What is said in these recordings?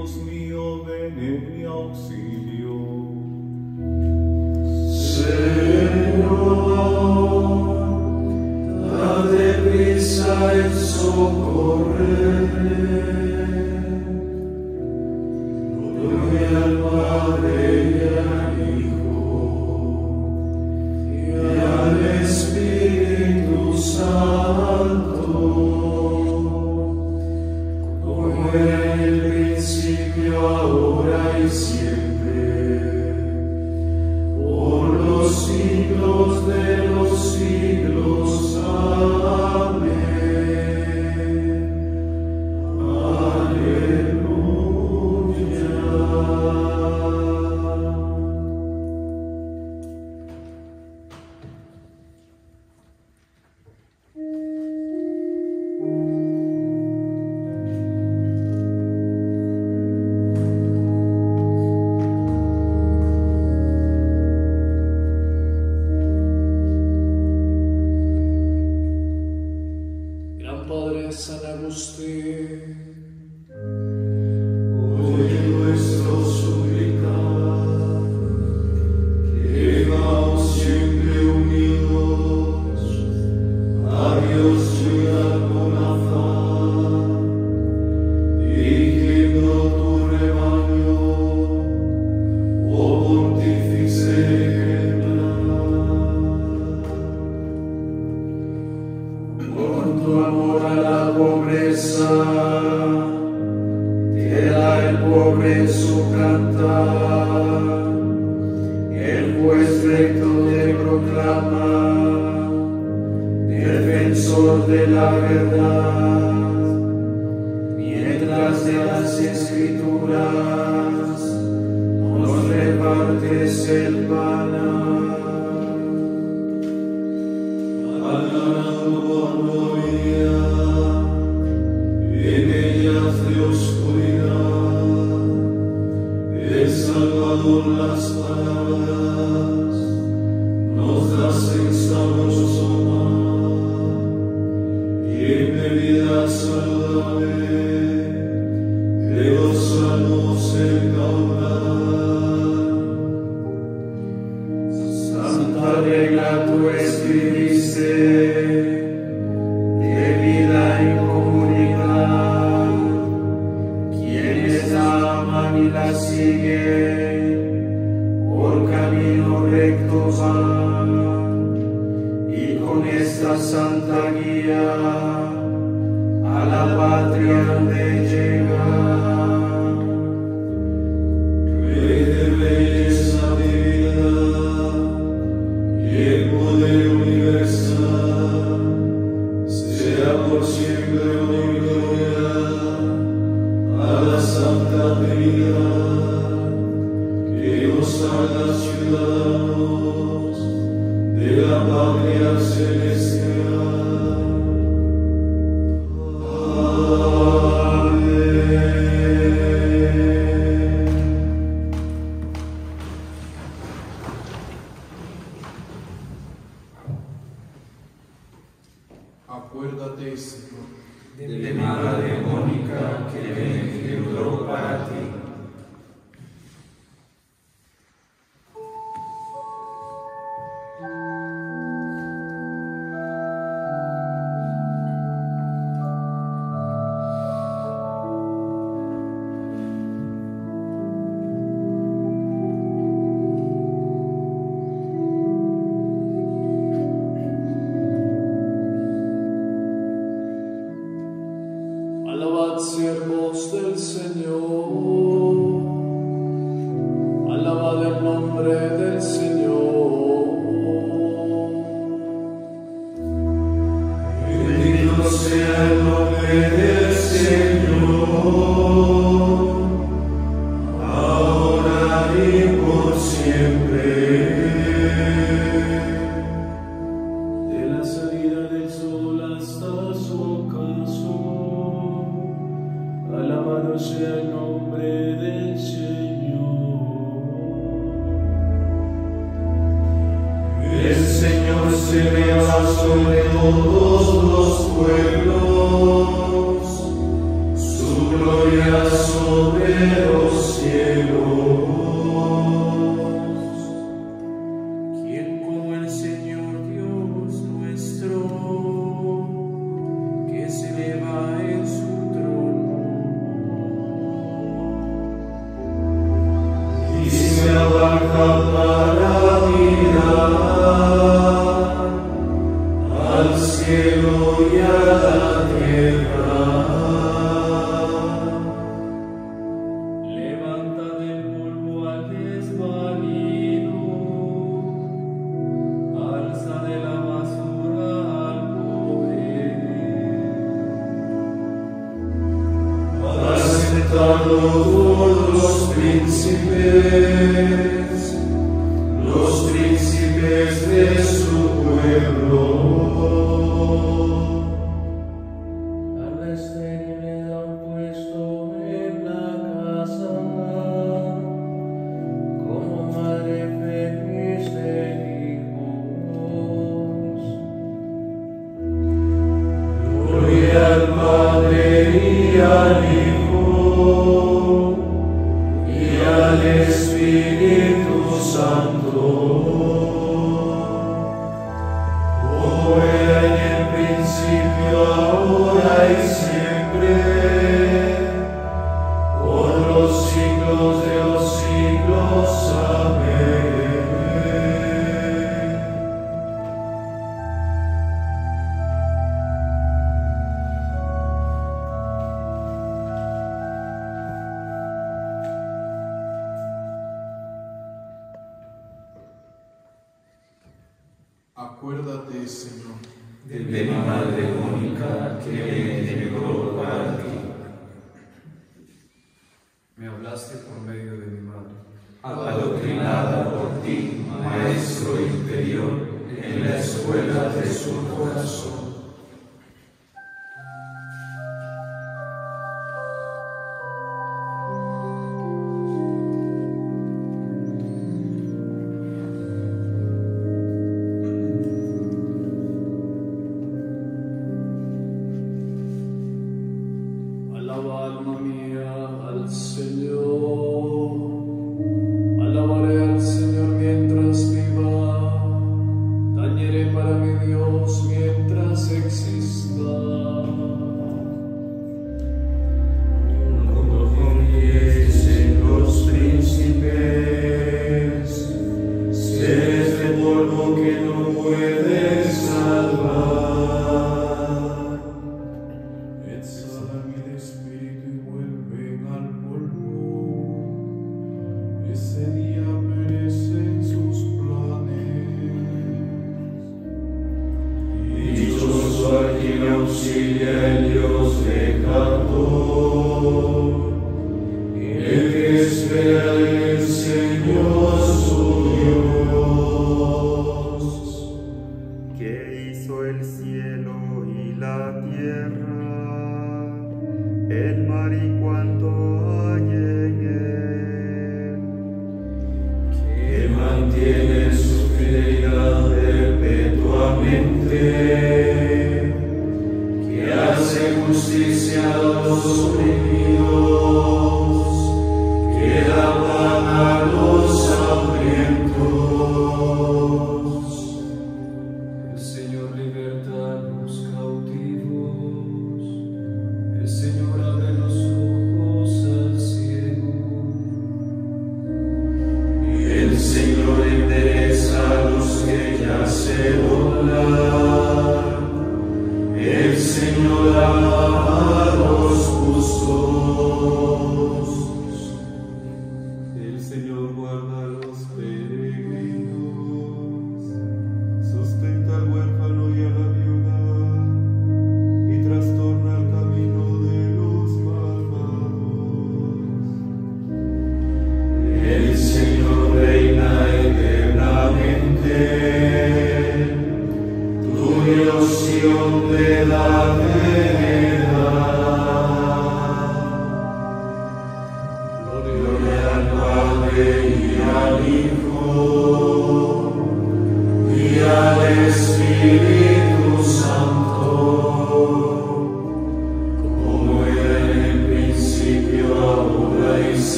Deus mio, ven en mi auxilio. Señor, date prisa en socorrerme. patria, a la patria de Acuérdate, Señor, de mi madre Mónica que me engendró para ti. the Ese día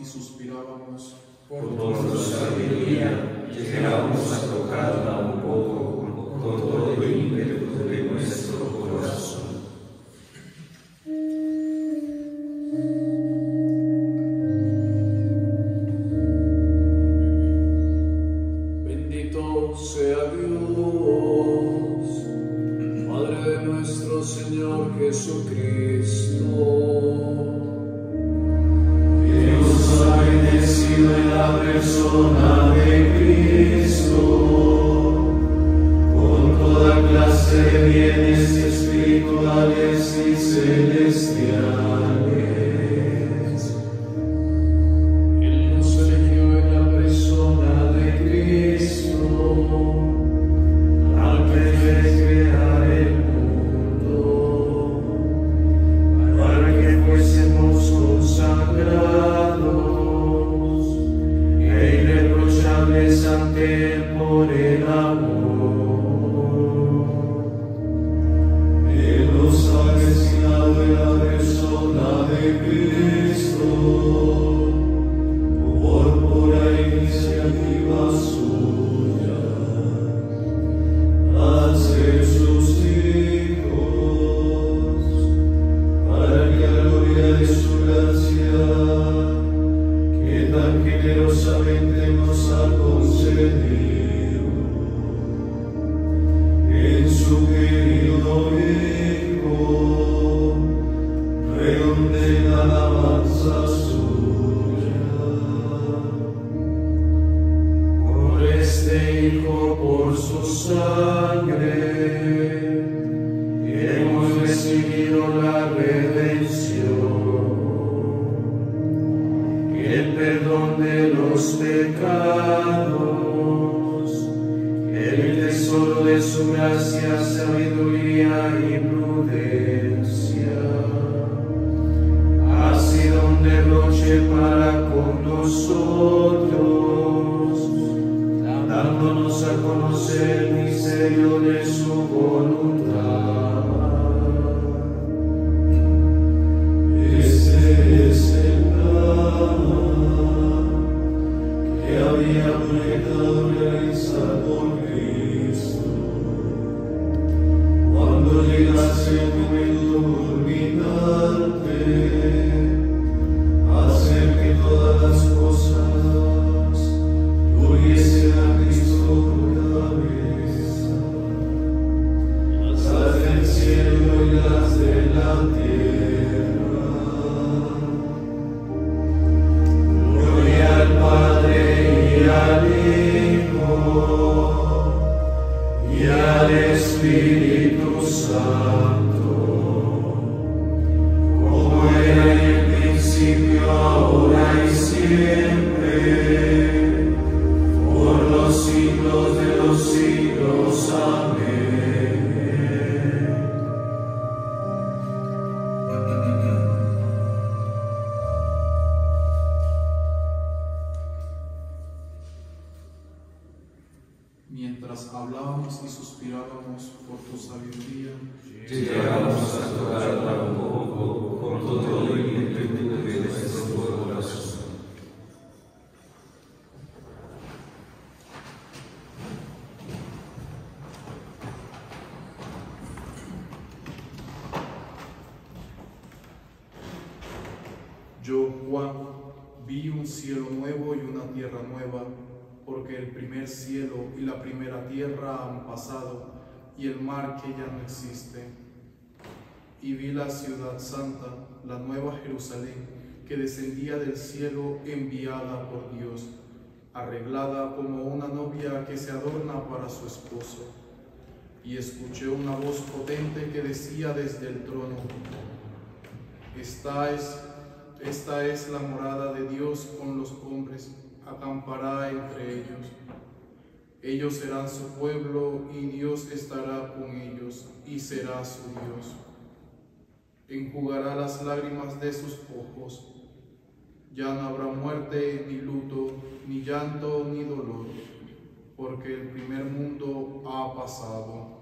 y suspirábamos, Por tu sabiduría, llegamos a tocarla un poco con todo el ímpetu de nuestro corazón. baby. El perdón de los pecados, el tesoro de su gracia, sabiduría y prudencia ha sido un derroche para con nosotros, dándonos a conocer el misterio de su voluntad. Mientras hablábamos y suspirábamos por tu sabiduría, Llegamos a tocarla un poco con todo tierra han pasado, y el mar que ya no existe. Y vi la ciudad santa, la nueva Jerusalén, que descendía del cielo enviada por Dios, arreglada como una novia que se adorna para su esposo. Y escuché una voz potente que decía desde el trono, esta es, esta es la morada de Dios con los hombres, acampará entre ellos. Ellos serán su pueblo y Dios estará con ellos y será su Dios. Enjugará las lágrimas de sus ojos. Ya no habrá muerte, ni luto, ni llanto, ni dolor, porque el primer mundo ha pasado.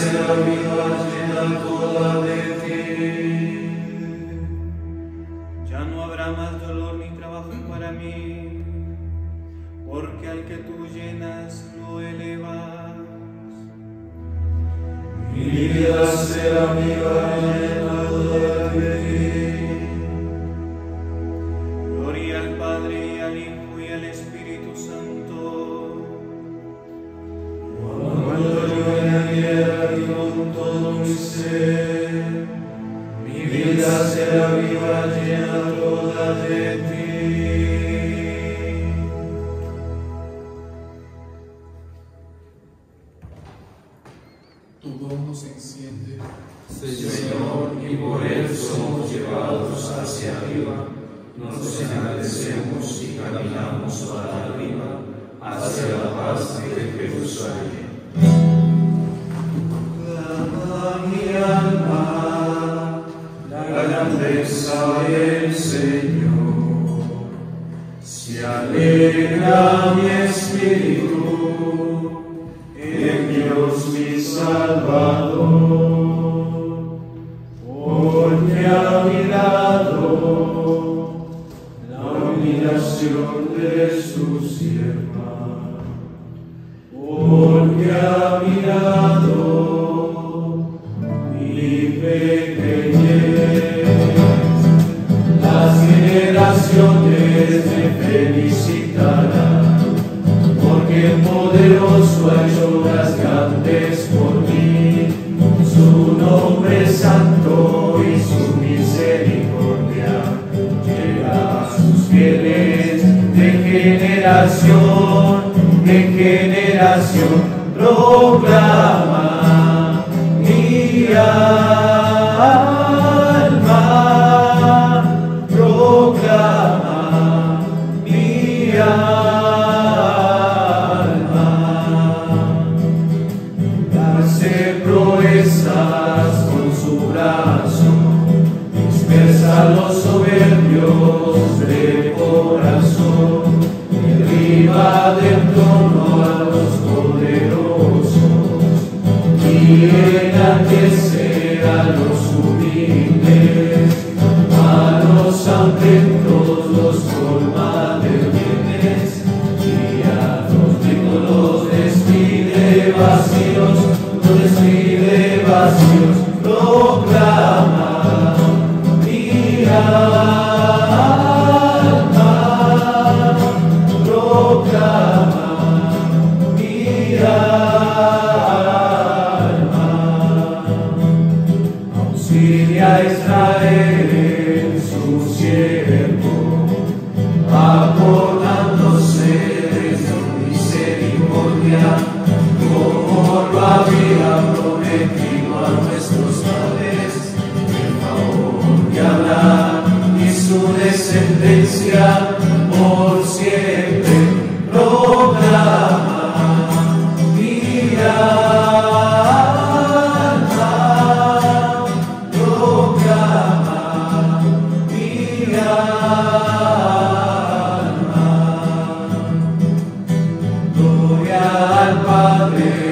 Señor, mi tu don nos enciende. Señor, y por él somos llevados hacia arriba, nos enaltecemos y caminamos para arriba, hacia la paz de Jerusalén. Clama mi alma, la grandeza del Señor, se alegra mi God. Amen.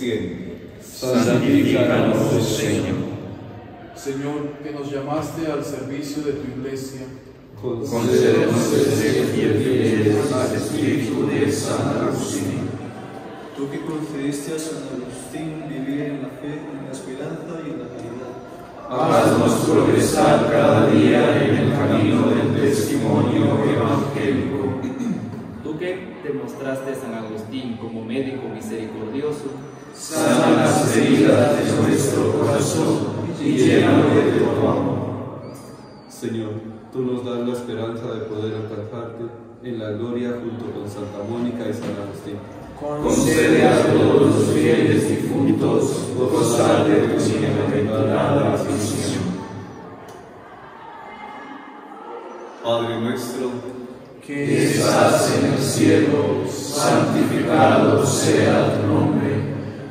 Diciendo, Santifícanos, Señor. Señor, que nos llamaste al servicio de tu iglesia, Concédenos de ser fieles al espíritu de San Agustín. Tú que concediste a San Agustín vivir en la fe, en la esperanza y en la caridad. Haznos progresar cada día en el camino del testimonio evangélico. Tú que demostraste a San Agustín como médico misericordioso, Sana las heridas de nuestro corazón y llénalo de tu amor. Señor, tú nos das la esperanza de poder alcanzarte en la gloria junto con Santa Mónica y San Agustín. Concede a todos los fieles difuntos gozar de tu bienaventurada aflicción. Padre nuestro, Que estás en el cielo, santificado sea tu nombre.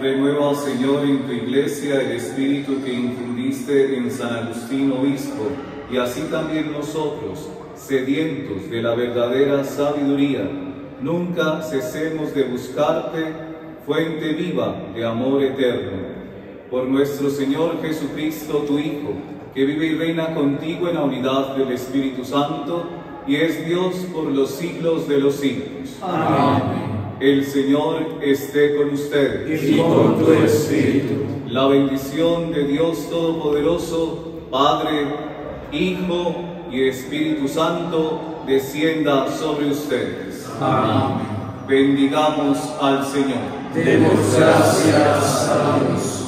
Renueva, Señor, en tu iglesia el espíritu que infundiste en San Agustín Obispo, y así también nosotros, sedientos de la verdadera sabiduría, nunca cesemos de buscarte, fuente viva de amor eterno. Por nuestro Señor Jesucristo, tu Hijo, que vive y reina contigo en la unidad del Espíritu Santo, y es Dios por los siglos de los siglos. Amén. El Señor esté con ustedes. Y con tu espíritu. La bendición de Dios Todopoderoso, Padre, Hijo y Espíritu Santo, descienda sobre ustedes. Amén. Bendigamos al Señor. Demos gracias a Dios.